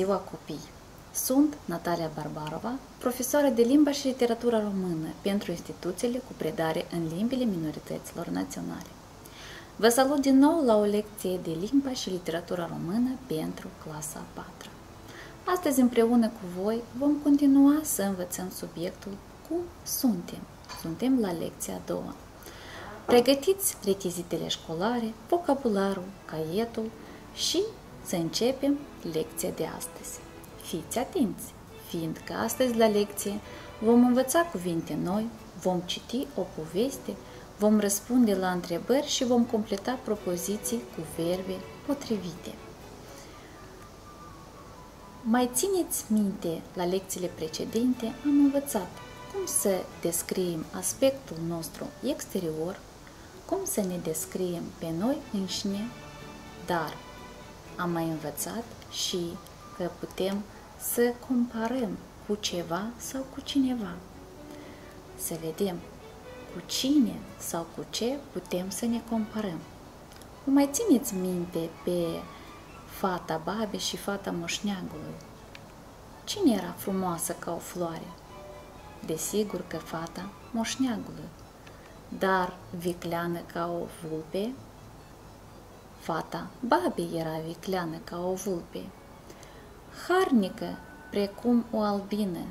Bună ziua, copii! Sunt Natalia Barbarova, profesoară de limba și literatura română pentru instituțiile cu predare în limbile minorităților naționale. Vă salut din nou la o lecție de limba și literatura română pentru clasa a 4. Astăzi, împreună cu voi, vom continua să învățăm subiectul Cum suntem? Suntem la lecția a doua. Pregătiți rechizitele școlare, vocabularul, caietul și să începem lecția de astăzi. Fiți atenți, fiindcă astăzi la lecție vom învăța cuvinte noi, vom citi o poveste, vom răspunde la întrebări și vom completa propoziții cu verbe potrivite. Mai țineți minte, la lecțiile precedente am învățat cum să descriem aspectul nostru exterior, cum să ne descriem pe noi înșine, dar am mai învățat și că putem să comparăm cu ceva sau cu cineva. Să vedem cu cine sau cu ce putem să ne comparăm. O mai țineți minte pe fata babe și fata moșneagului. Cine era frumoasă ca o floare? Desigur că fata moșneagului, dar vicleană ca o vulpe Fata babei era vicleană ca o vulpe, harnică precum o albină,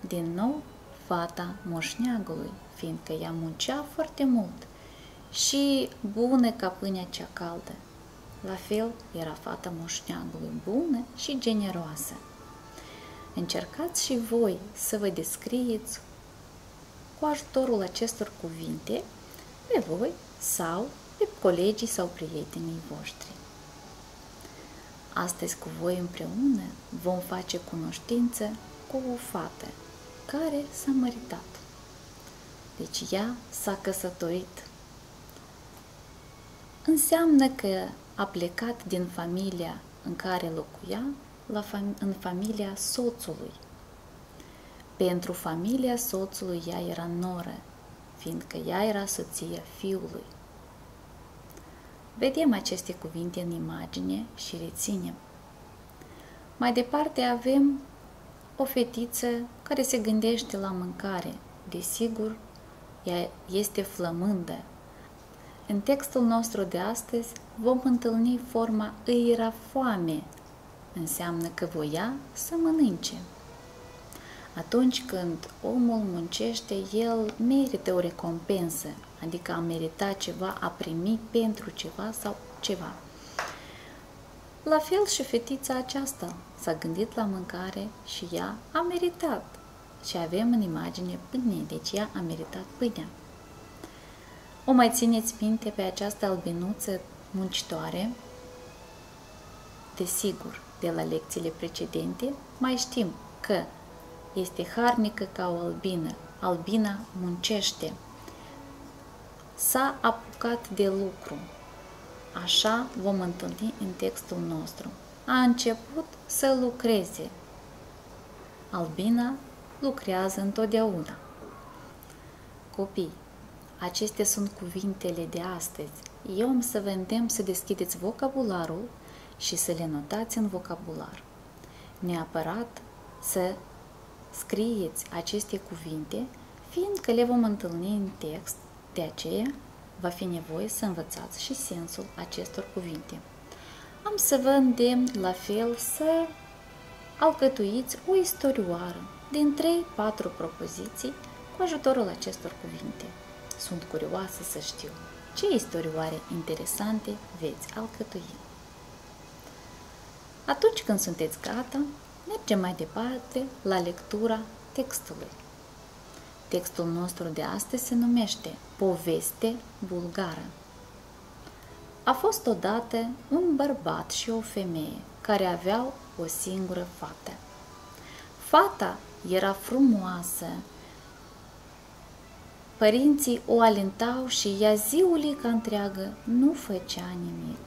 din nou fata moșneagului, fiindcă ea muncea foarte mult și bună ca pâinea cea caldă. La fel era fata moșneagului bună și generoasă. Încercați și voi să vă descrieți cu ajutorul acestor cuvinte pe voi sau pe colegii sau prietenii voștri. Astăzi cu voi împreună vom face cunoștință cu o fată care s-a măritat. Deci ea s-a căsătorit. Înseamnă că a plecat din familia în care locuia la fam- în familia soțului. Pentru familia soțului ea era noră, fiindcă ea era soția fiului. Vedem aceste cuvinte în imagine și reținem. Mai departe avem o fetiță care se gândește la mâncare. Desigur, ea este flămândă. În textul nostru de astăzi vom întâlni forma îi era foame. Înseamnă că voia să mănânce. Atunci când omul muncește, el merită o recompensă, adică a merita ceva, a primi pentru ceva sau ceva. La fel și fetița aceasta s-a gândit la mâncare și ea a meritat. Și avem în imagine pâine, deci ea a meritat pâinea. O mai țineți minte pe această albinuță muncitoare? Desigur, de la lecțiile precedente, mai știm că este harnică ca o albină. Albina muncește. S-a apucat de lucru. Așa vom întâlni în textul nostru. A început să lucreze. Albina lucrează întotdeauna. Copii, acestea sunt cuvintele de astăzi. Eu am să vă îndemn să deschideți vocabularul și să le notați în vocabular. Neapărat să scrieți aceste cuvinte, fiindcă le vom întâlni în text, de aceea va fi nevoie să învățați și sensul acestor cuvinte. Am să vă îndemn la fel să alcătuiți o istorioară din 3-4 propoziții cu ajutorul acestor cuvinte. Sunt curioasă să știu ce istorioare interesante veți alcătui. Atunci când sunteți gata, Mergem mai departe la lectura textului. Textul nostru de astăzi se numește Poveste bulgară. A fost odată un bărbat și o femeie care aveau o singură fată. Fata era frumoasă. Părinții o alintau și ea ziulica întreagă nu făcea nimic.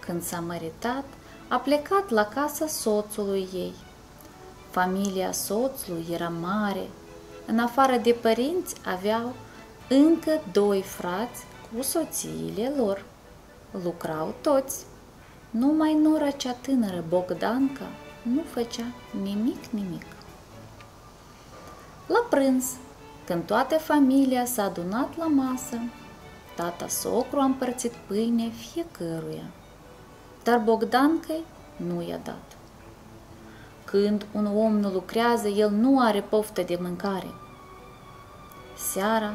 Când s-a măritat, a plecat la casa soțului ei. Familia soțului era mare. În afară de părinți aveau încă doi frați cu soțiile lor. Lucrau toți. numai Nora cea tânără, Bogdanca, nu făcea nimic, nimic. La prânz, când toată familia s-a adunat la masă, tata socru a împărțit pâine fiecăruia, dar Bogdanca nu i-a dat. Când un om nu lucrează, el nu are poftă de mâncare. Seara,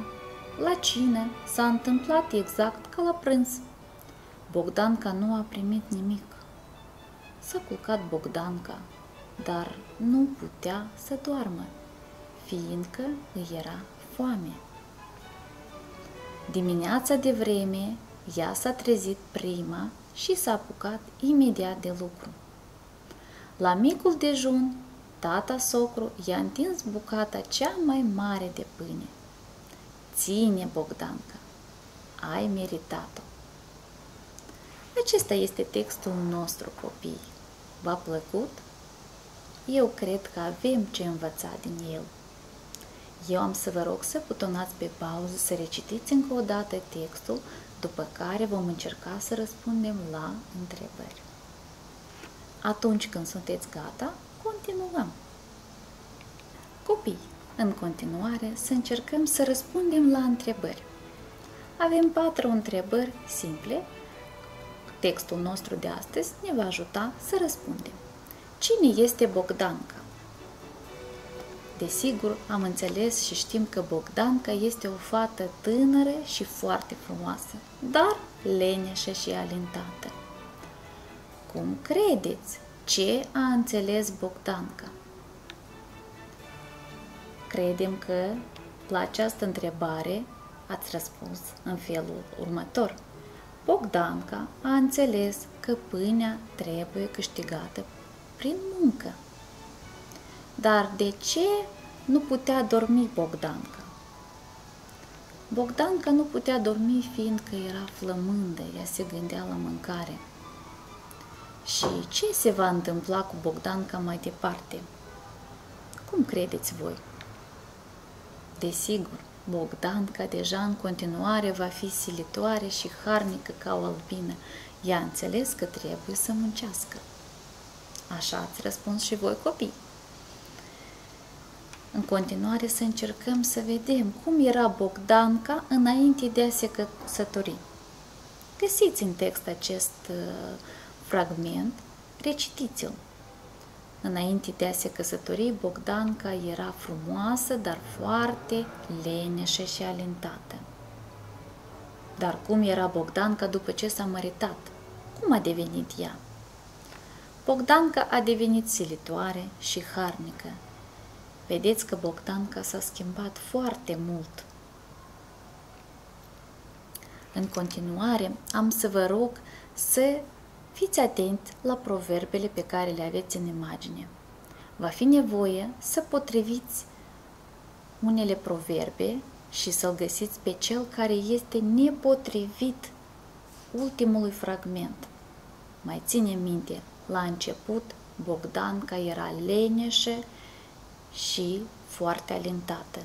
la cină, s-a întâmplat exact ca la prânz. Bogdanca nu a primit nimic. S-a culcat Bogdanca, dar nu putea să doarmă, fiindcă îi era foame. Dimineața de vreme, ea s-a trezit prima și s-a apucat imediat de lucru. La micul dejun, tata socru i-a întins bucata cea mai mare de pâine. Ține, Bogdanca, ai meritat-o. Acesta este textul nostru, copii. V-a plăcut? Eu cred că avem ce învăța din el. Eu am să vă rog să butonați pe pauză, să recitiți încă o dată textul, după care vom încerca să răspundem la întrebări. Atunci când sunteți gata, continuăm. Copii, în continuare, să încercăm să răspundem la întrebări. Avem patru întrebări simple. Textul nostru de astăzi ne va ajuta să răspundem. Cine este Bogdanca? Desigur, am înțeles și știm că Bogdanca este o fată tânără și foarte frumoasă, dar leneșă și alintată. Cum credeți? Ce a înțeles Bogdanca? Credem că la această întrebare ați răspuns în felul următor. Bogdanca a înțeles că pâinea trebuie câștigată prin muncă. Dar de ce nu putea dormi Bogdanca? Bogdanca nu putea dormi fiindcă era flămândă, ea se gândea la mâncare. Și ce se va întâmpla cu Bogdanca mai departe? Cum credeți voi? Desigur, Bogdanca deja în continuare va fi silitoare și harnică ca o albină. Ea a înțeles că trebuie să muncească. Așa ați răspuns și voi copii. În continuare să încercăm să vedem cum era Bogdanca înainte de a se căsători. Găsiți în text acest uh, fragment, recitiți-l. Înainte de a se căsători, Bogdanca era frumoasă, dar foarte leneșă și alintată. Dar cum era Bogdanca după ce s-a măritat? Cum a devenit ea? Bogdanca a devenit silitoare și harnică. Vedeți că Bogdanca s-a schimbat foarte mult. În continuare, am să vă rog să fiți atenți la proverbele pe care le aveți în imagine. Va fi nevoie să potriviți unele proverbe și să-l găsiți pe cel care este nepotrivit ultimului fragment. Mai ține minte, la început, Bogdanca era leneșă și foarte alintată.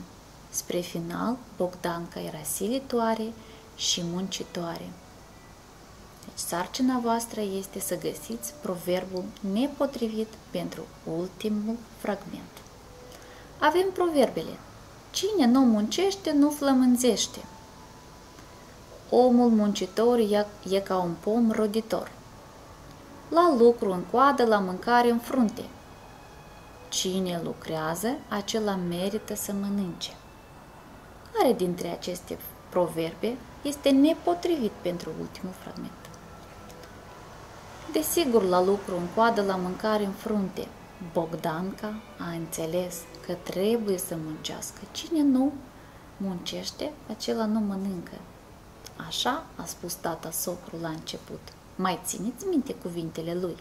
Spre final, Bogdanca era silitoare și muncitoare. Deci, sarcina voastră este să găsiți proverbul nepotrivit pentru ultimul fragment. Avem proverbele. Cine nu muncește, nu flămânzește. Omul muncitor e ca un pom roditor la lucru în coadă, la mâncare în frunte. Cine lucrează, acela merită să mănânce. Care dintre aceste proverbe este nepotrivit pentru ultimul fragment? Desigur, la lucru în coadă, la mâncare în frunte, Bogdanca a înțeles că trebuie să muncească. Cine nu muncește, acela nu mănâncă. Așa a spus tata socru la început. Mai țineți minte cuvintele lui.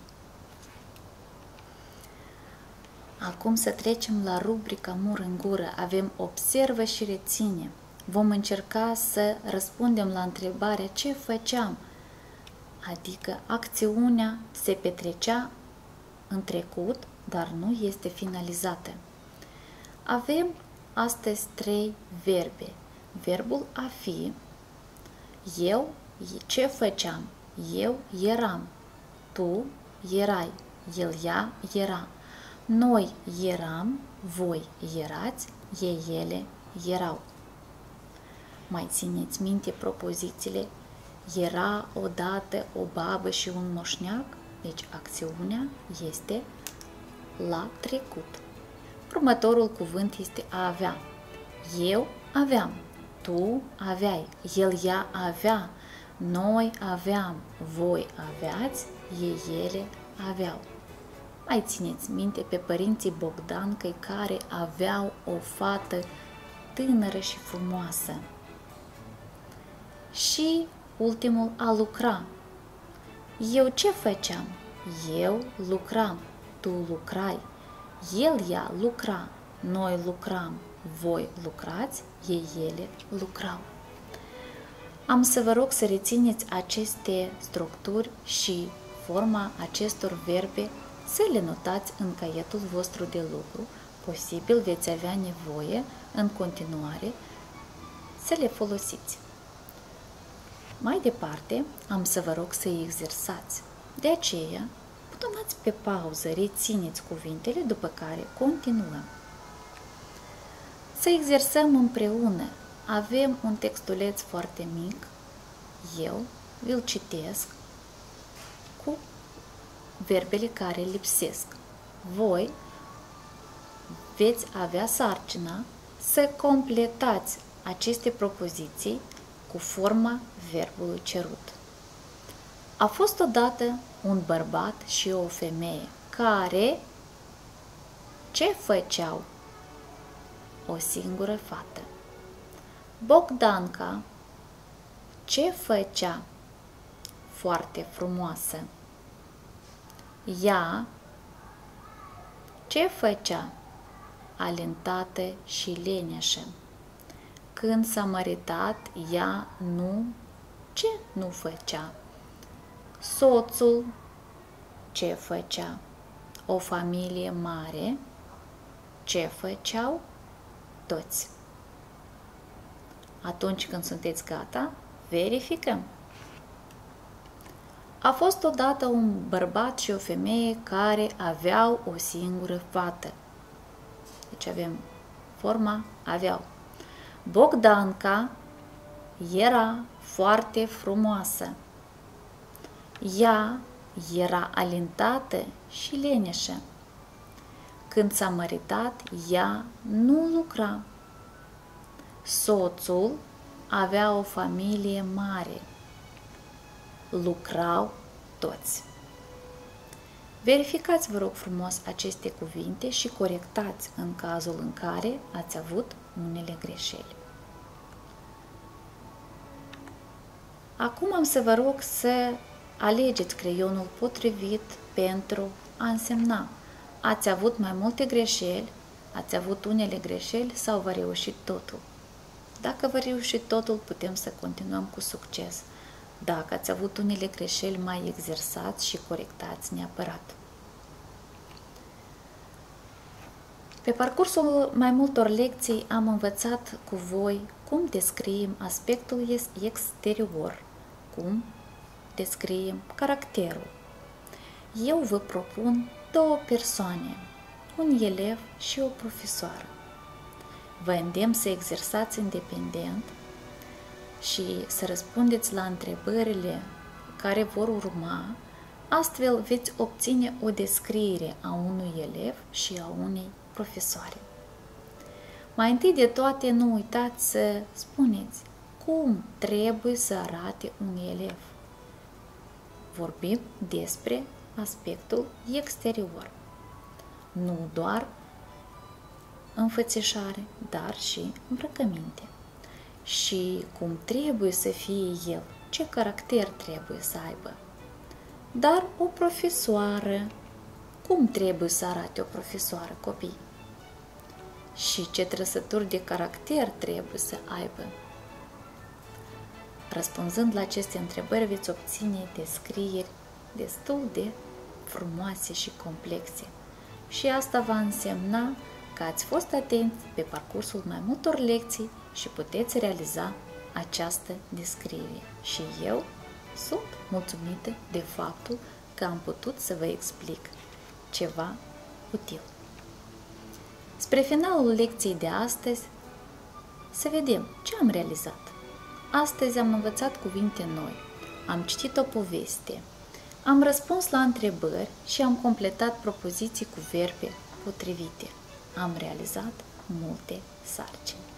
Acum să trecem la rubrica Mur în gură. Avem observă și reține. Vom încerca să răspundem la întrebarea ce făceam, adică acțiunea se petrecea în trecut, dar nu este finalizată. Avem astăzi trei verbe. Verbul a fi, eu ce făceam, eu eram. tu erai, el, ea era. Noi eram, voi erați, ei, ele erau. Mai țineți minte propozițiile era odată o babă și un moșneac? Deci acțiunea este la trecut. Următorul cuvânt este a avea. Eu aveam, tu aveai, el, ea avea, noi aveam, voi aveați, ei, ele aveau. Mai țineți minte pe părinții Bogdan căi care aveau o fată tânără și frumoasă. Și ultimul a lucra. Eu ce făceam? Eu lucram, tu lucrai, el, ea lucra, noi lucram, voi lucrați, ei, ele lucrau. Am să vă rog să rețineți aceste structuri și forma acestor verbe, să le notați în caietul vostru de lucru. Posibil veți avea nevoie în continuare să le folosiți. Mai departe, am să vă rog să exersați. De aceea, butonați pe pauză, rețineți cuvintele, după care continuăm. Să exersăm împreună. Avem un textuleț foarte mic. Eu îl citesc cu verbele care lipsesc. Voi veți avea sarcina să completați aceste propoziții cu forma verbului cerut. A fost odată un bărbat și o femeie care ce făceau? O singură fată. Bogdanca ce făcea? Foarte frumoasă. Ea ce făcea? Alintată și leneșă. Când s-a măritat, ea nu ce nu făcea. Soțul ce făcea? O familie mare ce făceau? Toți. Atunci când sunteți gata, verificăm. A fost odată un bărbat și o femeie care aveau o singură fată. Deci avem forma aveau. Bogdanca era foarte frumoasă. Ea era alintată și leneșă. Când s-a măritat, ea nu lucra. Soțul avea o familie mare. Lucrau toți. Verificați, vă rog frumos, aceste cuvinte și corectați în cazul în care ați avut unele greșeli. Acum am să vă rog să alegeți creionul potrivit pentru a însemna. Ați avut mai multe greșeli, ați avut unele greșeli sau v-a reușit totul. Dacă v-a reușit totul, putem să continuăm cu succes. Dacă ați avut unele greșeli, mai exersați și corectați neapărat. Pe parcursul mai multor lecții am învățat cu voi cum descriem aspectul exterior, cum descriem caracterul. Eu vă propun două persoane, un elev și o profesoară. Vă îndemn să exersați independent și să răspundeți la întrebările care vor urma, astfel veți obține o descriere a unui elev și a unei profesoare. Mai întâi de toate, nu uitați să spuneți cum trebuie să arate un elev. Vorbim despre aspectul exterior, nu doar înfățișare, dar și îmbrăcăminte. Și cum trebuie să fie el, ce caracter trebuie să aibă. Dar o profesoară, cum trebuie să arate o profesoară copii? Și ce trăsături de caracter trebuie să aibă? Răspunzând la aceste întrebări, veți obține descrieri destul de frumoase și complexe. Și asta va însemna că ați fost atenți pe parcursul mai multor lecții și puteți realiza această descriere. Și eu sunt mulțumită de faptul că am putut să vă explic ceva util. Spre finalul lecției de astăzi, să vedem ce am realizat. Astăzi am învățat cuvinte noi, am citit o poveste, am răspuns la întrebări și am completat propoziții cu verbe potrivite. Am realizat multe sarcini.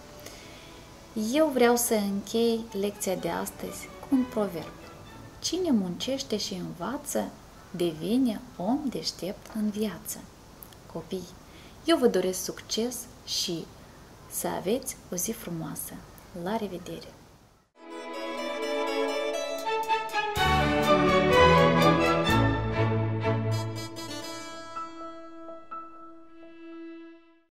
Eu vreau să închei lecția de astăzi cu un proverb. Cine muncește și învață, devine om deștept în viață. Copii, eu vă doresc succes și să aveți o zi frumoasă. La revedere!